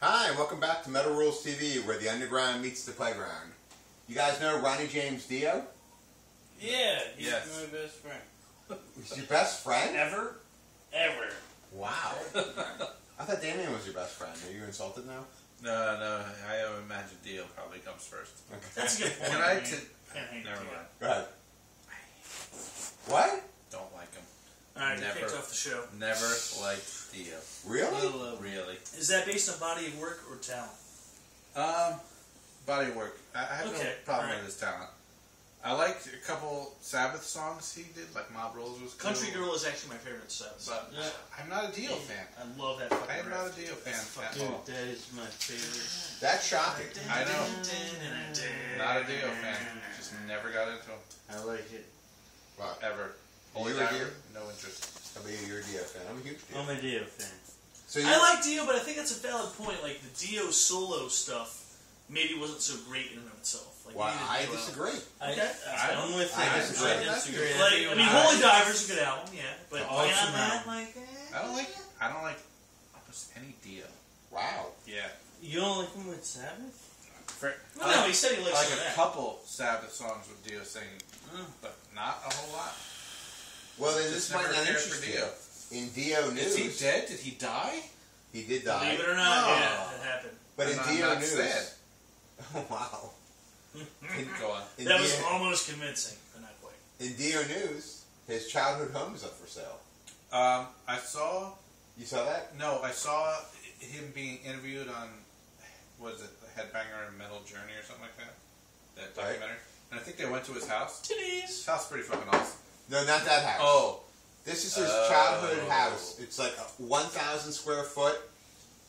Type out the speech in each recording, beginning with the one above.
Hi, welcome back to Metal Rules TV, where the underground meets the playground. You guys know Ronnie James Dio? Yeah, he's Yes. my best friend. He's your best friend? Ever? Ever. Wow. I thought Damien was your best friend. Are you insulted now? No, no, I imagine Dio probably comes first. Okay. That's a good point. Can I? man. T- Can't hate never mind. Go ahead. What? Don't like him. Alright, Never. kicked off the show. Never liked Dio. Really? Well, uh, Really. Is that based on body of work or talent? Um, body of work. I, I have Okay, no problem alright. with his talent. I liked a couple Sabbath songs he did, like Mob Rules was cool. Country Girl is actually my favorite Sabbath song. But I'm not a Dio fan. I love that fucking I am not a. Dio fan at Dude, all. that is my favorite. That's shocking. I know. Not a Dio fan. Just never got into him. I like it. Wow. Ever. You Holy a Dio? No interest. I mean, you're a Dio fan. I'm a huge Dio. I'm a Dio fan. So I like Dio, but I think that's a valid point. Like the Dio solo stuff, maybe wasn't so great in and of itself. Like, Wow, you I Dio out. disagree. I, Okay. I, am with I you. disagree. I disagree. Like, I mean, I- Holy Diver's a good album, yeah, but Awesome beyond that, album. like, eh. I don't like. I don't like almost any Dio. Wow. Yeah. You don't like him with Sabbath? For, Well, I no, like, he said he I likes like a that. couple Sabbath songs with Dio singing, Mm. but not a whole lot. Well, then this might not interest you. In Dio News, Is he dead? Did he die? he did die. Believe it or not, Oh. yeah, it happened. But I'm in not- Dio not News, sad. oh wow. Go on. In that was almost convincing, but not quite. in Dio News, his childhood home is up for sale. Um, I saw. You saw that? No, I saw him being interviewed on. was it? The Headbanger and Metal Journey or something like that. That Right. documentary. And I think they went to his house. Titties. His house is pretty fucking awesome. No, not that house. Oh, This is his Oh. childhood house. It's like a 1,000 square foot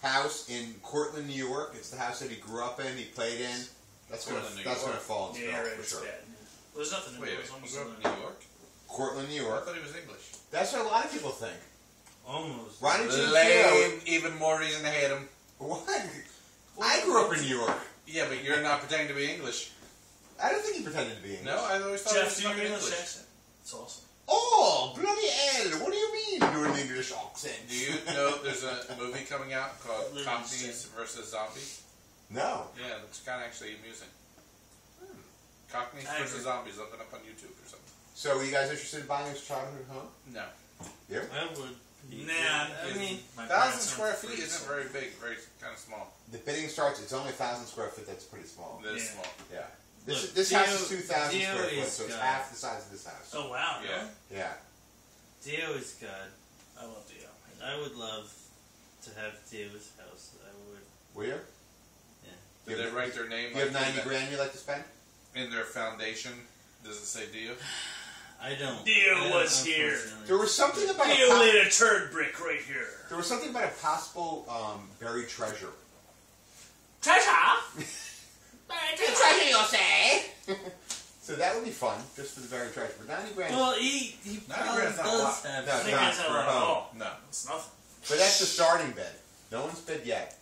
house in Cortland, New York. It's the house that he grew up in. He played in. That's gonna that's gonna fall in Yeah, spell right, for sure. bad. Well, there's nothing in wait, it. wait, It's he almost grew up in New York. Cortland, New York. I thought he was English. That's what a lot of people think. Almost. Ronnie James Dio. Lame. Even more reason to hate him. What? I grew up in New York. Yeah, but you're not pretending to be English. I don't think he pretended to be English. No, I always thought Jeff, he was your fucking English English. accent. It's awesome. Oh, bloody hell! What do you mean you're an English accent? Do you know there's a movie coming out called Cockneys said- versus Zombies? No. Yeah, it looks kind of actually amusing. Hmm. Cockneys I versus agree. Zombies. Look it up on YouTube or something. So, are you guys interested in buying his childhood home? No. Yeah. I would. be- Nah, I mean, Thousand square feet free, isn't so- very big, very kind of small. The bidding starts. It's only a thousand square feet. That's pretty small. That is Yeah. small. Yeah. This Look, this Dio- house is two thousand square foot, so it's God. half the size of this house. Oh wow, Yeah. Yeah. Dio is God. I love Dio. I would love to have Dio's house. I would. Will you? Did You they have- write their name you have like, in, ninety the- grand you like to spend? in their foundation? Does it say Dio? I don't. Dio I don't, was here. There was something about Dio a po- laid a turd brick right here. there was something about a possible um, buried treasure. Treasure. treasure, you'll say. so that would be fun, just for the buried treasure. But ninety grand. Well, he he Not probably grand, not a lot. have. No, I it's not that's not for a home. No. It's nothing. but that's the starting bid. No one's bid yet.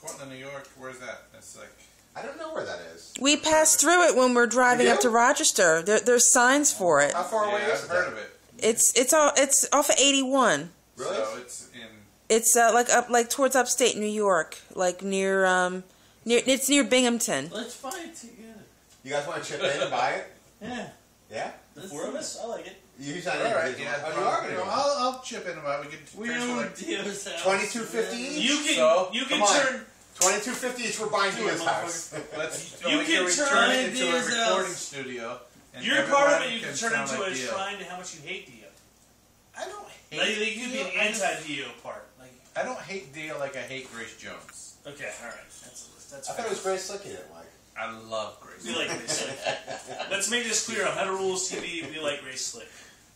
Cortland, New York. Where's that? That's like. I don't know where that is. We passed through it when we're driving You up do? to Rochester. There, there's signs for it. How far yeah, away is I've it? heard then? of it. It's it's all it's off of 81. Really? So it's in. It's uh, like up like towards upstate New York, like near um near it's near Binghamton. Let's buy it together. You guys want to chip in and buy it? Yeah. Yeah. Let's Four of us. I like it. You not All right, individual. yeah. Oh, you are going to. I'll, I'll chip in about it. We can We transfer own like- Dio's house. Twenty-two fifty each. You can So, you can turn Twenty-two fifty each. We're buying Do it, Dio's house. Let's You can we turn turn it into a recording house. studio. and your part of it. You can can turn sound into like a Dio. shrine to how much you hate Dio. I don't hate. Like, you could be an anti-Dio part. Like, I don't hate Dio like I hate Grace Jones. okay, all right, that's that's. I thought it was Grace Slick you didn't like. I love Grace. We like Grace Slick. Let's make this clear on Metal Rules TV. We like Grace Slick,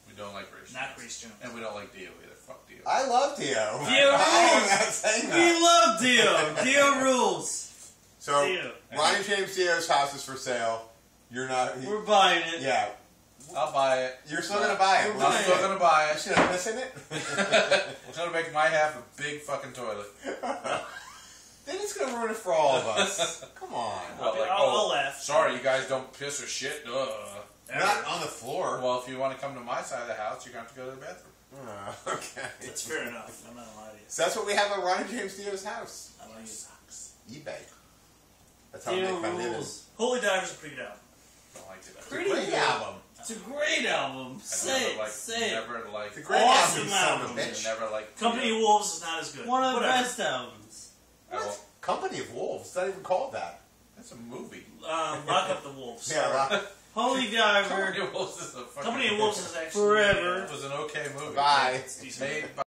We don't like Grace. not Jones. Grace Jones. And we don't like Dio either. Fuck Dio. I love Dio. Dio I'm rules. We love Dio. Dio rules. So Dio. Ronnie James Dio's house is for sale. You're not. We're buying it. yeah. I'll buy it. You're still gonna buy it. I'm still think? gonna buy You it. see a piss in it? I'm gonna make my half a big fucking toilet. then it's gonna ruin it for all of us. Come on. Well, Okay, like, I'll, oh, I'll laugh. Sorry, you guys don't piss or shit. Ugh. Not on the floor. Well, if you want to come to my side of the house, you're gonna have to go to the bathroom. Oh, okay. That's fair enough. I'm not gonna lie to you. So that's what we have at Ronnie James Dio's house. I like it. eBay. That's how I make my living. rules. Holy Divers is a pretty good album. Don't like it. It's a Pretty great good. Album. It's a great album. I Say never it. liked, Say it. never liked. It's a great Awesome album, you son of a bitch. Never liked. Company of Wolves is not as good. One of the best albums. I What? Company of Wolves. It's not even called that. That's a movie. Um, Lock Up the Wolves. Yeah, Rock- Holy Company of Wolves is a fucking Company of Wolves is actually Forever. It was an okay movie. Bye. It's decent. Made by